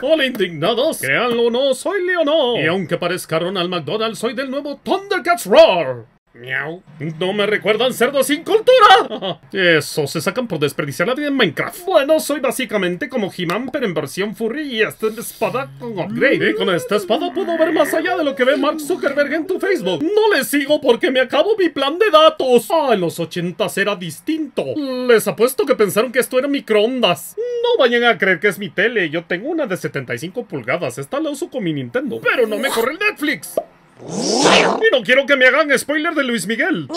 Hola indignados, créanlo o no, soy Leonor. Y aunque parezca Ronald McDonald, soy del nuevo Thundercats Roar. Miau. ¿No me recuerdan cerdos sin cultura? Eso, se sacan por desperdiciar la vida en Minecraft. Bueno, soy básicamente como He-Man, pero en versión furry y esta espada con upgrade. Y con esta espada puedo ver más allá de lo que ve Mark Zuckerberg en tu Facebook. No le sigo porque me acabo mi plan de datos. Ah, en los 80 era distinto. Les apuesto que pensaron que esto era microondas. No vayan a creer que es mi tele. Yo tengo una de 75 pulgadas. Esta la uso con mi Nintendo. Pero no me corre el Netflix. Y no quiero que me hagan spoiler de Luis Miguel.